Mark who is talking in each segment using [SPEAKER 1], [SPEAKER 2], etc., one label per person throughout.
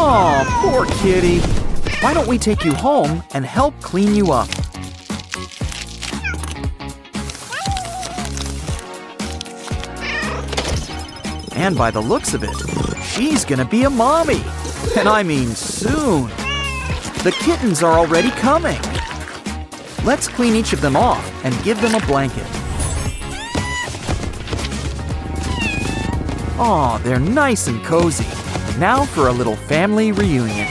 [SPEAKER 1] Oh, poor kitty. Why don't we take you home and help clean you up? And by the looks of it, she's gonna be a mommy. And I mean soon. The kittens are already coming. Let's clean each of them off and give them a blanket. Aw, they're nice and cozy. Now for a little family reunion.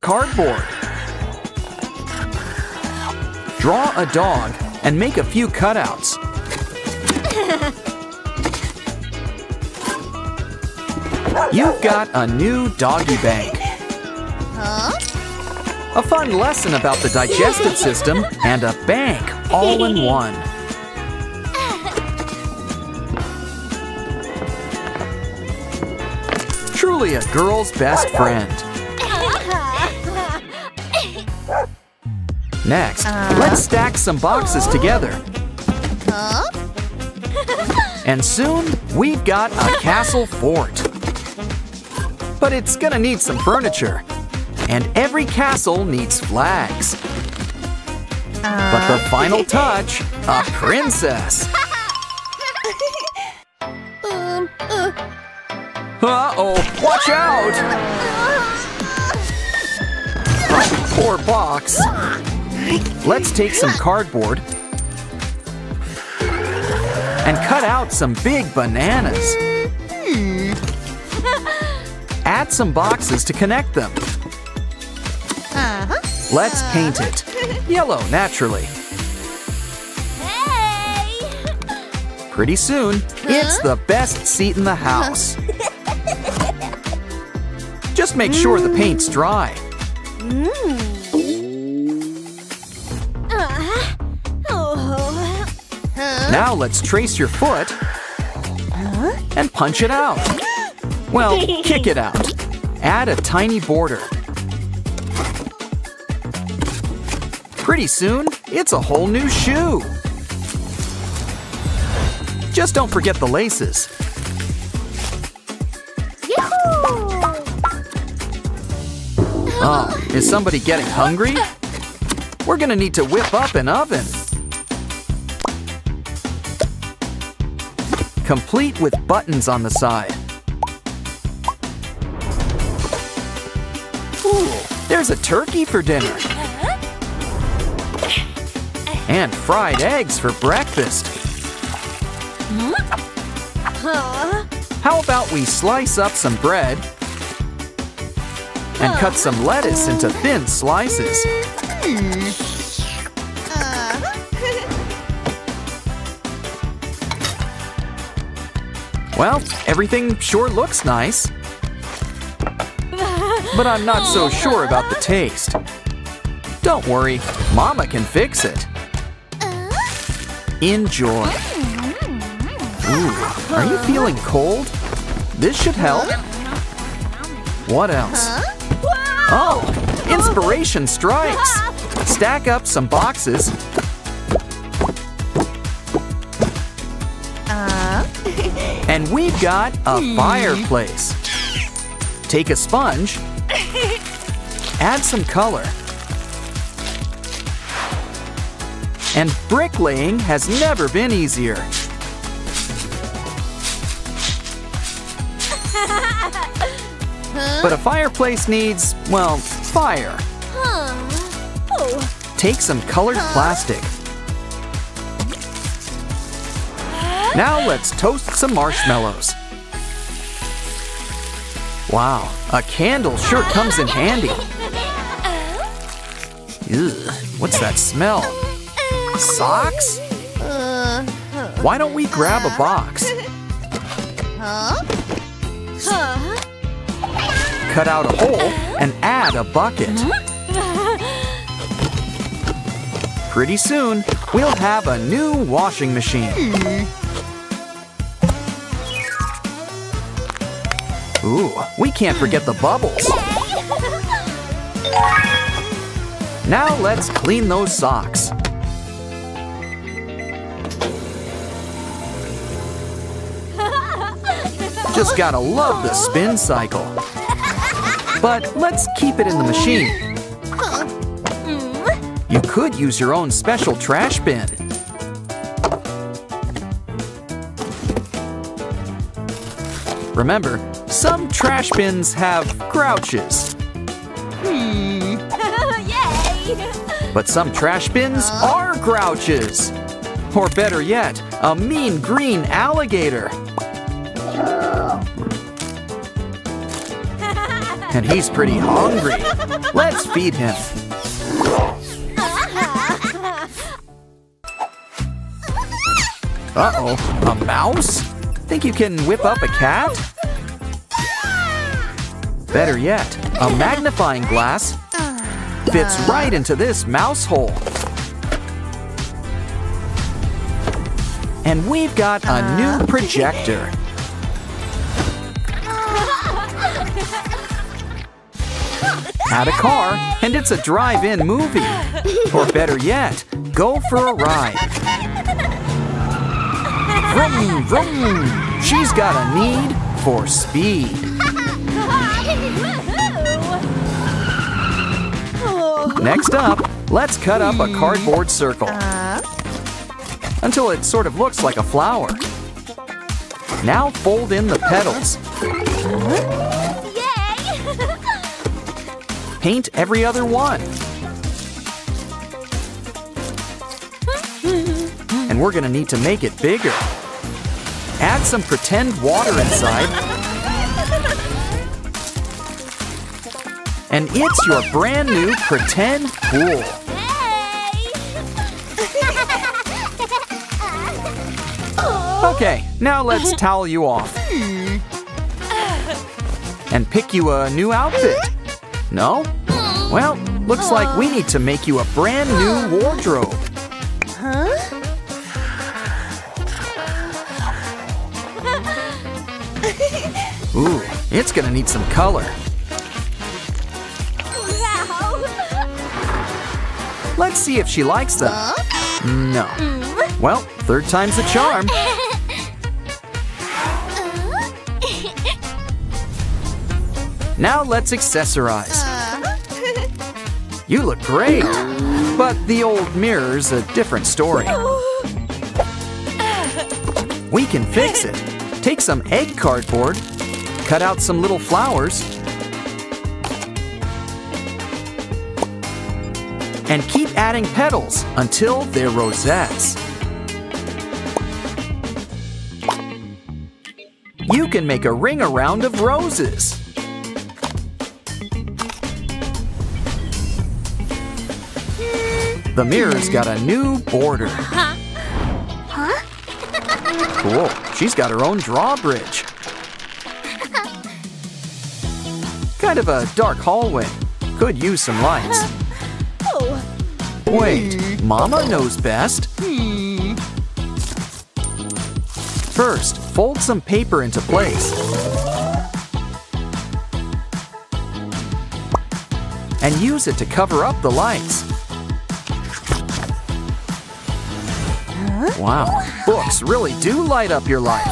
[SPEAKER 1] Cardboard. Draw a dog and make a few cutouts. You've got a new doggy bank. Huh? A fun lesson about the digestive system and a bank all in one. Truly a girl's best friend. Next, let's stack some boxes together. And soon, we've got a castle fort. But it's gonna need some furniture. And every castle needs flags. But the final touch, a princess. Watch out! Oh, poor box. Let's take some cardboard and cut out some big bananas. Add some boxes to connect them. Let's paint it. Yellow, naturally. Pretty soon, it's the best seat in the house. Just make sure the paint's mm. dry. Mm. Uh-huh. Oh. Now let's trace your foot and punch it out. Well, kick it out. Add a tiny border. Pretty soon, it's a whole new shoe. Just don't forget the laces. Oh, is somebody getting hungry? We're gonna need to whip up an oven. Complete with buttons on the side. Ooh, there's a turkey for dinner. And fried eggs for breakfast. How about we slice up some bread and cut some lettuce into thin slices. Well, everything sure looks nice. But I'm not so sure about the taste. Don't worry, Mama can fix it. Enjoy. Ooh, are you feeling cold? This should help. What else? Oh, inspiration strikes! Stack up some boxes. Uh. And we've got a hmm. fireplace. Take a sponge, add some color. And bricklaying has never been easier. But a fireplace needs, well, fire. Oh. Take some colored plastic. Now let's toast some marshmallows. Wow, a candle sure comes in handy. Ugh, what's that smell? Socks? Uh, Why don't we grab a box? Cut out a hole and add a bucket. Pretty soon, we'll have a new washing machine. Ooh, we can't forget the bubbles. Now let's clean those socks. just gotta love the spin cycle. But let's keep it in the machine. You could use your own special trash bin. Remember, some trash bins have grouches. Hmm.
[SPEAKER 2] Yay!
[SPEAKER 1] But some trash bins are grouches. Or better yet, a mean green alligator. And he's pretty hungry. Let's feed him. Uh-oh, a mouse? Think you can whip up a cat? Better yet, a magnifying glass fits right into this mouse hole. And we've got a new projector. Add a car, and it's a drive-in movie. Or better yet, go for a ride. Vroom, vroom. She's got a need for speed. Next up, let's cut up a cardboard circle. Until it sort of looks like a flower. Now fold in the petals. Paint every other one. And we're gonna need to make it bigger. Add some pretend water inside. And it's your brand new pretend pool. Okay, now let's towel you off. And pick you a new outfit. No? Well, looks like we need to make you a brand new wardrobe. Huh? Ooh, it's gonna need some color. Let's see if she likes them. No. Well, third time's a charm. Now let's accessorize. You look great. But the old mirror's a different story. We can fix it. Take some egg cardboard, cut out some little flowers, and keep adding petals until they're rosettes. You can make a ring around of roses. The mirror's got a new border. Huh? huh? cool, she's got her own drawbridge. Kind of a dark hallway. Could use some lights. Wait, Mama knows best. First, fold some paper into place. And use it to cover up the lights. Wow, books really do light up your life.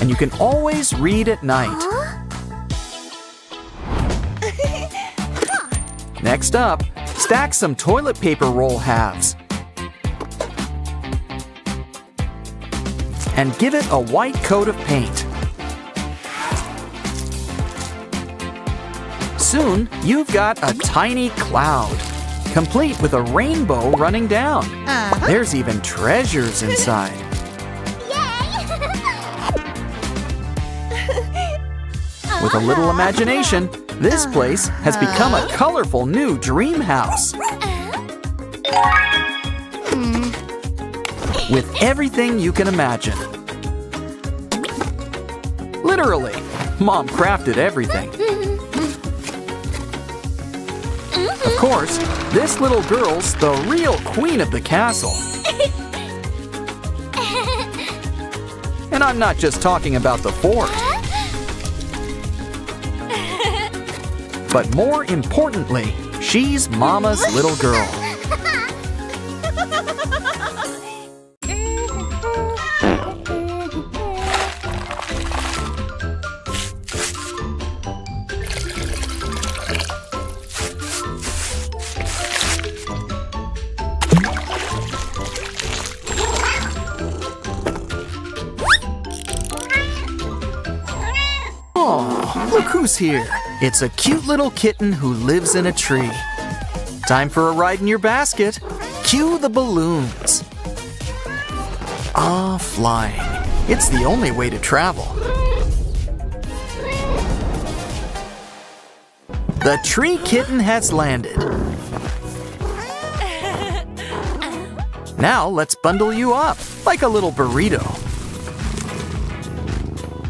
[SPEAKER 1] And you can always read at night. Next up, stack some toilet paper roll halves. And give it a white coat of paint. Soon, you've got a tiny cloud, complete with a rainbow running down. Uh-huh. There's even treasures inside. With a ah, little imagination, this uh-huh. place has become a uh-huh. colorful new dream house. With everything you can imagine. Literally, Mom crafted everything. Course, this little girl's the real queen of the castle. And I'm not just talking about the fort. But more importantly, she's Mama's little girl. Here. It's a cute little kitten who lives in a tree. Time for a ride in your basket. Cue the balloons. Ah, flying. It's the only way to travel. The tree kitten has landed. Now let's bundle you up like a little burrito.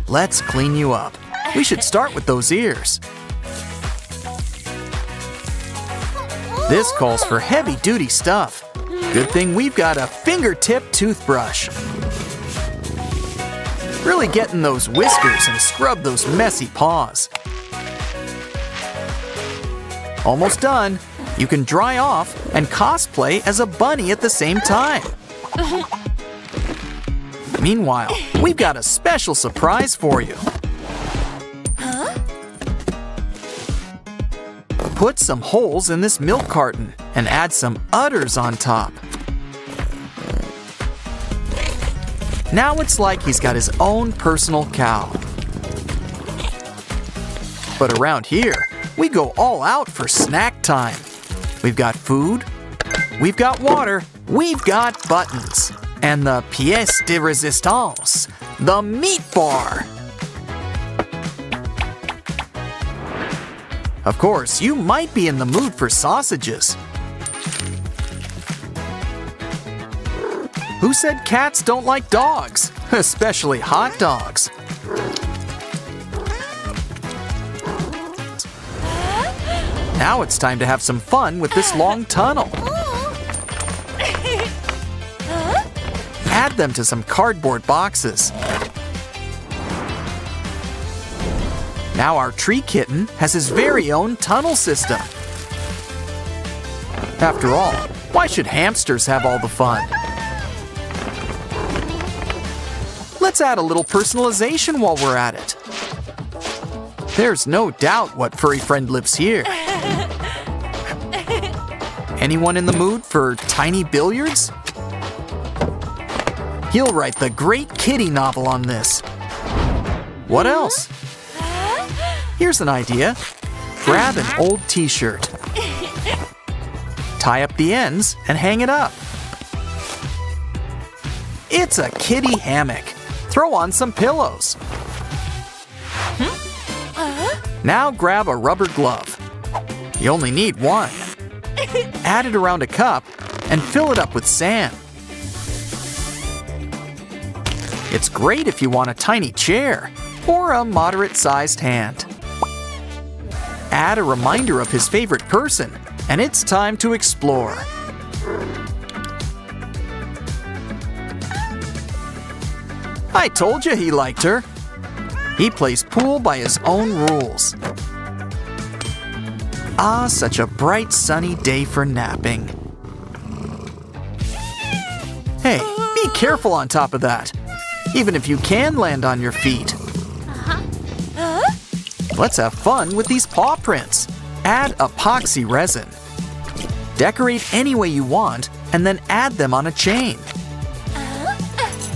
[SPEAKER 1] Let's clean you up. We should start with those ears. This calls for heavy duty stuff. Good thing we've got a fingertip toothbrush. Really get in those whiskers and scrub those messy paws. Almost done. You can dry off and cosplay as a bunny at the same time. Meanwhile, we've got a special surprise for you. Put some holes in this milk carton and add some udders on top. Now it's like he's got his own personal cow. But around here, we go all out for snack time. We've got food, we've got water, we've got buttons, and the pièce de résistance, the meat bar. Of course, you might be in the mood for sausages. Who said cats don't like dogs? Especially hot dogs. Now it's time to have some fun with this long tunnel. Add them to some cardboard boxes. Now our tree kitten has his very own tunnel system. After all, why should hamsters have all the fun? Let's add a little personalization while we're at it. There's no doubt what furry friend lives here. Anyone in the mood for tiny billiards? He'll write the great kitty novel on this. What mm-hmm. else? Here's an idea. Grab an uh-huh. old t-shirt. Tie up the ends and hang it up. It's a kitty hammock. Throw on some pillows. Now grab a rubber glove. You only need one. Add it around a cup and fill it up with sand. It's great if you want a tiny chair or a moderate-sized hand. Add a reminder of his favorite person, and it's time to explore. I told you he liked her. He plays pool by his own rules. Ah, such a bright sunny day for napping. Hey, be careful on top of that. Even if you can land on your feet. Let's have fun with these paw prints. Add epoxy resin. Decorate any way you want and then add them on a chain.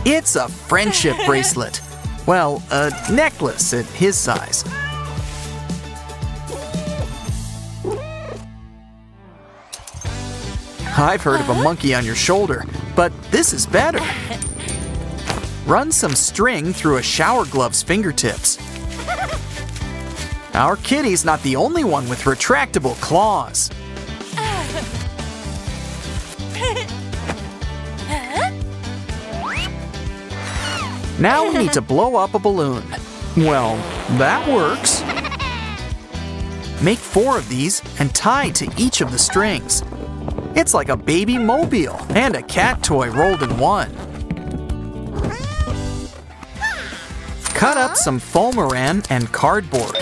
[SPEAKER 1] It's a friendship bracelet. Well, a necklace at his size. I've heard of a monkey on your shoulder, but this is better. Run some string through a shower glove's fingertips. Our kitty's not the only one with retractable claws. Now we need to blow up a balloon. Well, that works. Make four of these and tie to each of the strings. It's like a baby mobile and a cat toy rolled in one. Cut up some foamiran and cardboard.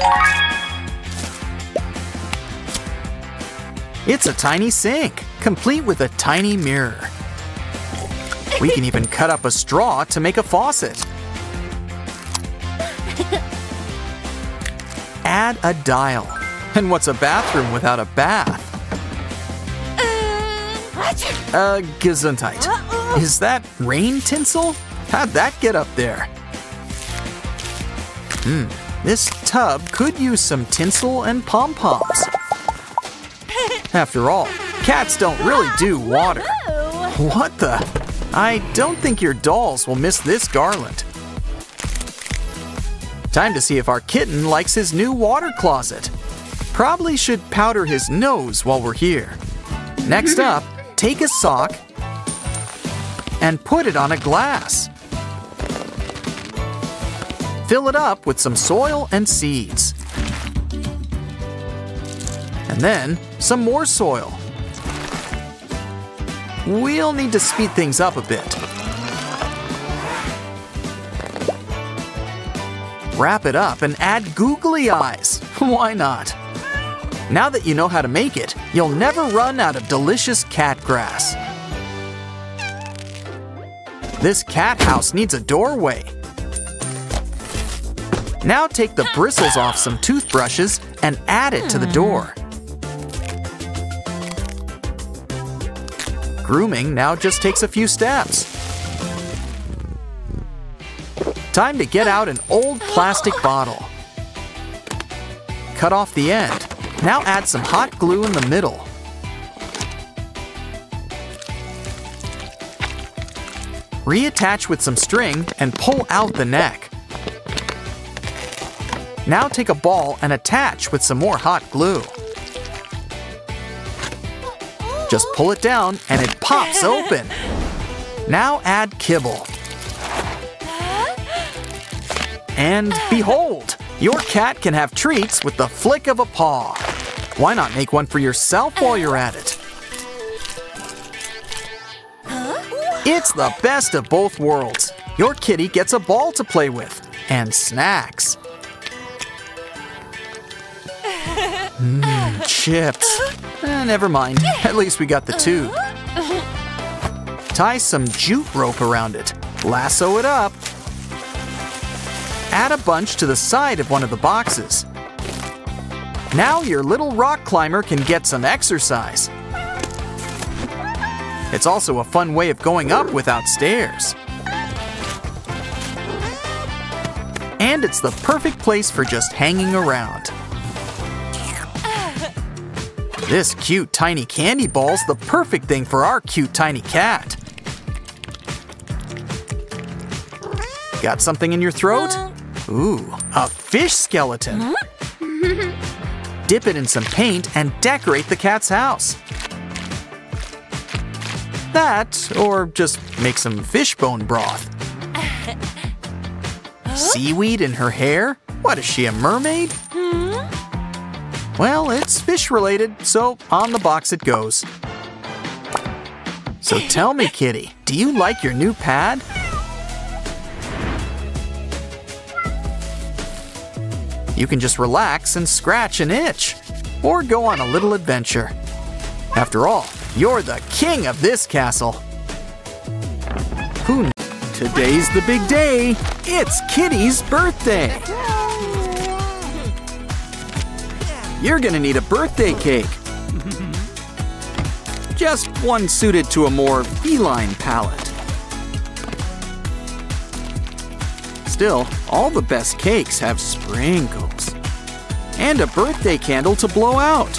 [SPEAKER 1] It's a tiny sink, complete with a tiny mirror. We can even cut up a straw to make a faucet. Add a dial. And what's a bathroom without a bath? Uh, Gesundheit. Is that rain tinsel? How'd that get up there? Hmm, This tub could use some tinsel and pom-poms. After all, cats don't really do water. What the? I don't think your dolls will miss this garland. Time to see if our kitten likes his new water closet. Probably should powder his nose while we're here. Next up, take a sock and put it on a glass. Fill it up with some soil and seeds. And then some more soil. We'll need to speed things up a bit. Wrap it up and add googly eyes. Why not? Now that you know how to make it, you'll never run out of delicious cat grass. This cat house needs a doorway. Now take the bristles off some toothbrushes and add it to the door. Grooming now just takes a few steps. Time to get out an old plastic bottle. Cut off the end. Now add some hot glue in the middle. Reattach with some string and pull out the neck. Now take a ball and attach with some more hot glue. Just pull it down and it pops open. Now add kibble. And behold, your cat can have treats with the flick of a paw. Why not make one for yourself while you're at it? It's the best of both worlds. Your kitty gets a ball to play with and snacks. Mmm, chips. Eh, never mind. At least we got the tube. Tie some jute rope around it. Lasso it up. Add a bunch to the side of one of the boxes. Now your little rock climber can get some exercise. It's also a fun way of going up without stairs. And it's the perfect place for just hanging around. This cute tiny candy ball's the perfect thing for our cute tiny cat. Got something in your throat? Ooh, a fish skeleton. Dip it in some paint and decorate the cat's house. That, or just make some fishbone broth. Seaweed in her hair? What is she, a mermaid? Hmm. Well, it's fish related, so on the box it goes. So tell me, kitty, do you like your new pad? You can just relax and scratch an itch, or go on a little adventure. After all, you're the king of this castle. Who Today's the big day. It's Kitty's birthday. You're gonna need a birthday cake. Just one suited to a more feline palate. Still, all the best cakes have sprinkles. And a birthday candle to blow out.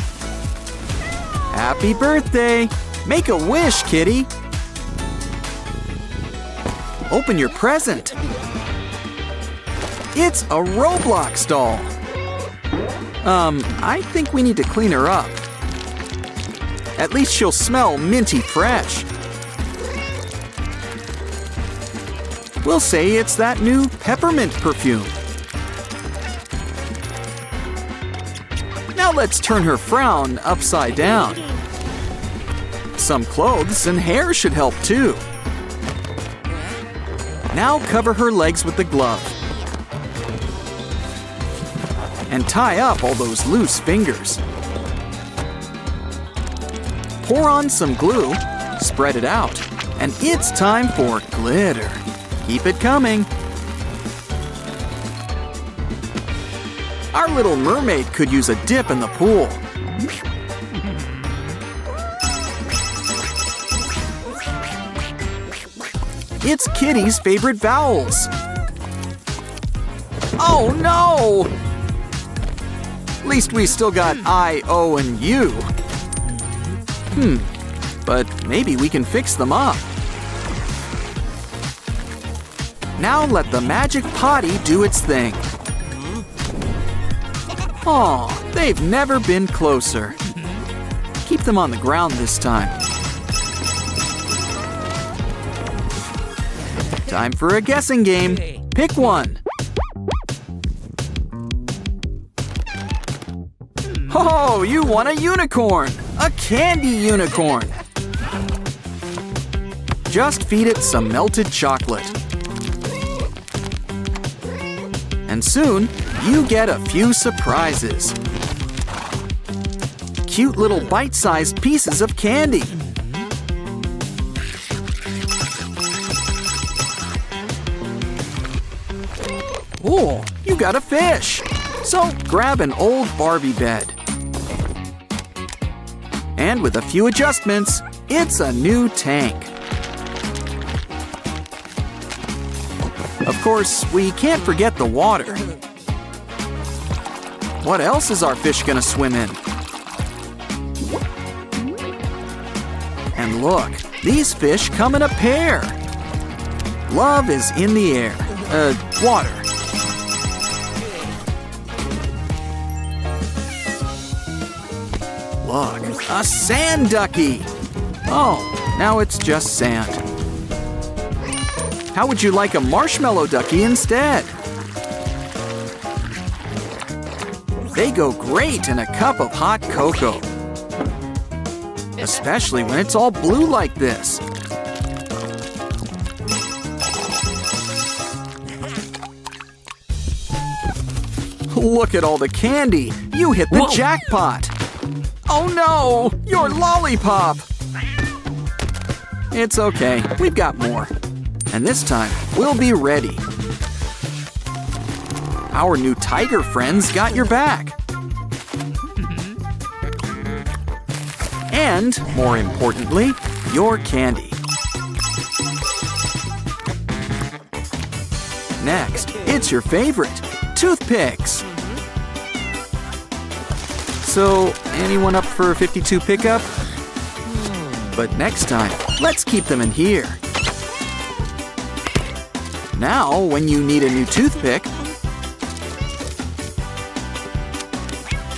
[SPEAKER 1] Happy birthday! Make a wish, kitty! Open your present. It's a Roblox doll. Um, I think we need to clean her up. At least she'll smell minty fresh. We'll say it's that new peppermint perfume. Now let's turn her frown upside down. Some clothes and hair should help too. Now cover her legs with the glove. And tie up all those loose fingers. Pour on some glue, spread it out, and it's time for glitter. Keep it coming. Our little mermaid could use a dip in the pool. It's Kitty's favorite vowels. Oh no! Least we still got I, O, and U. Hmm, but maybe we can fix them up. Now let the magic potty do its thing. Aw, they've never been closer. Keep them on the ground this time. Time for a guessing game. Pick one. Oh, you want a unicorn! A candy unicorn! Just feed it some melted chocolate. And soon, you get a few surprises. Cute little bite-sized pieces of candy. Oh, you got a fish! So grab an old Barbie bed. And with a few adjustments, it's a new tank. Of course, we can't forget the water. What else is our fish gonna swim in? And look, these fish come in a pair. Love is in the air. Uh, water. Look, a sand ducky. Oh, now it's just sand. How would you like a marshmallow ducky instead? They go great in a cup of hot cocoa. Especially when it's all blue like this. Look at all the candy! You hit the
[SPEAKER 2] Whoa.
[SPEAKER 1] jackpot! Oh no! Your lollipop! It's okay, we've got more. And this time, we'll be ready. Our new tiger friends got your back. And, more importantly, your candy. Next, it's your favorite, toothpicks. So, anyone up for a 52 pickup? Hmm, but next time, let's keep them in here. Now, when you need a new toothpick,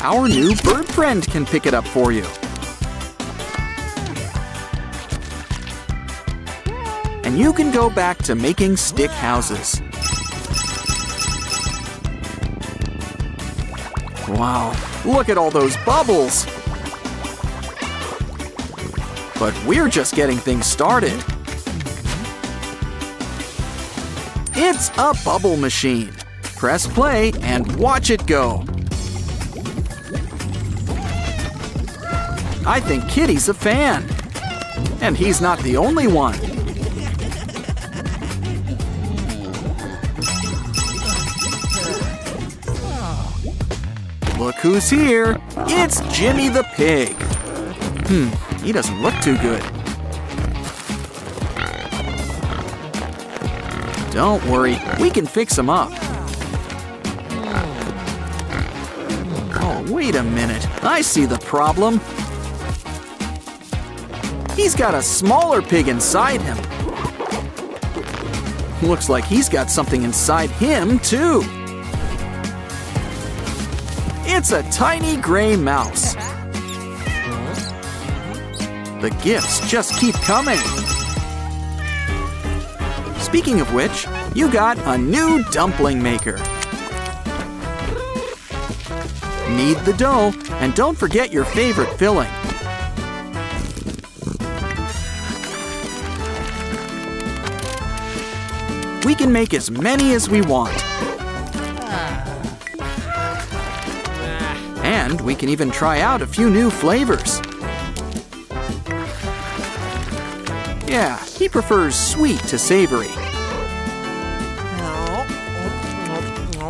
[SPEAKER 1] our new bird friend can pick it up for you. And you can go back to making stick houses. Wow, look at all those bubbles! But we're just getting things started. It's a bubble machine. Press play and watch it go. I think Kitty's a fan. And he's not the only one. Look who's here. It's Jimmy the Pig. Hmm, he doesn't look too good. Don't worry, we can fix him up. Oh, wait a minute. I see the problem. He's got a smaller pig inside him. Looks like he's got something inside him, too. It's a tiny gray mouse. The gifts just keep coming. Speaking of which, you got a new dumpling maker. Knead the dough, and don't forget your favorite filling. We can make as many as we want. And we can even try out a few new flavors. Yeah, he prefers sweet to savory.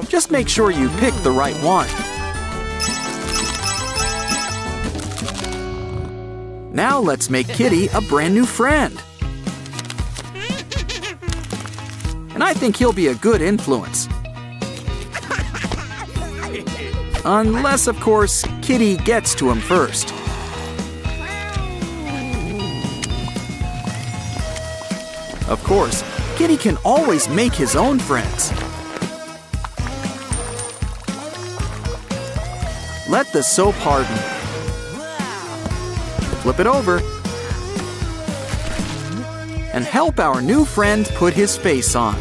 [SPEAKER 1] Just make sure you pick the right one. Now let's make Kitty a brand new friend. And I think he'll be a good influence. Unless, of course, Kitty gets to him first. Of course, Kitty can always make his own friends. Let the soap harden. Flip it over. And help our new friend put his face on.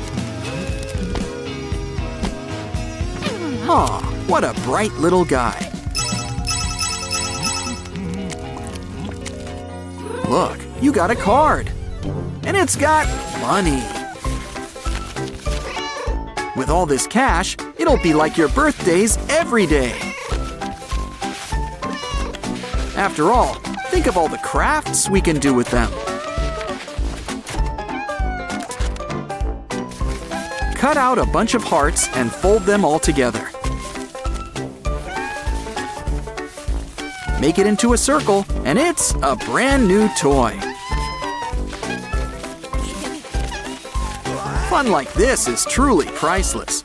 [SPEAKER 1] Aw, what a bright little guy. Look, you got a card. And it's got money. With all this cash, it'll be like your birthdays every day. After all, think of all the crafts we can do with them. Cut out a bunch of hearts and fold them all together. Make it into a circle, and it's a brand new toy. Fun like this is truly priceless.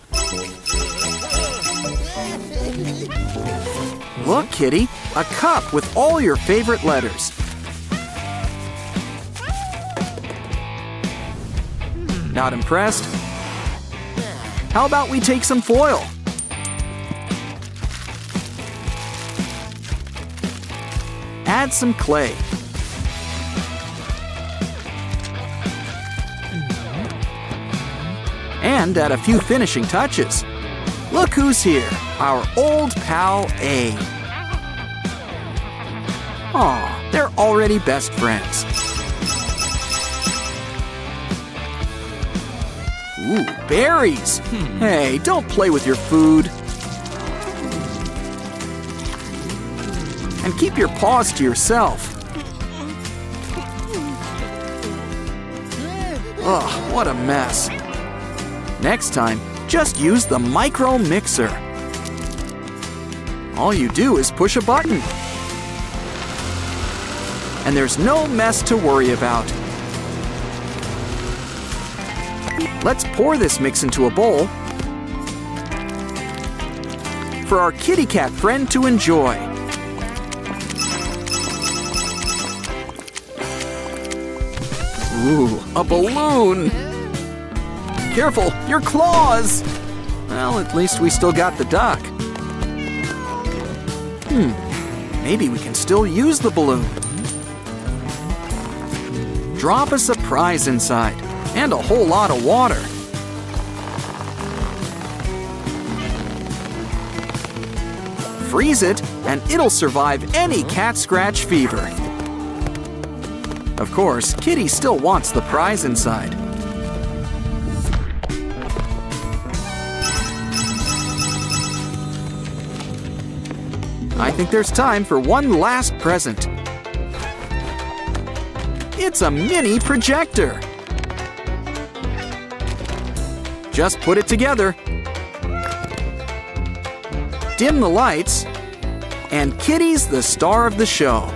[SPEAKER 1] Look, Kitty, a cup with all your favorite letters. Not impressed? How about we take some foil? Add some clay. And add a few finishing touches. Look who's here, our old pal A. Aw, they're already best friends. Ooh, berries! Hmm. Hey, don't play with your food. And keep your paws to yourself. Ugh, what a mess. Next time, just use the micro mixer. All you do is push a button. And there's no mess to worry about. Let's pour this mix into a bowl for our kitty cat friend to enjoy. Ooh, a balloon! Careful, your claws! Well, at least we still got the duck. Hmm, maybe we can still use the balloon. Drop a surprise inside and a whole lot of water. Freeze it, and it'll survive any cat scratch fever. Of course, Kitty still wants the prize inside. I think there's time for one last present. It's a mini projector. Just put it together. Dim the lights, and Kitty's the star of the show.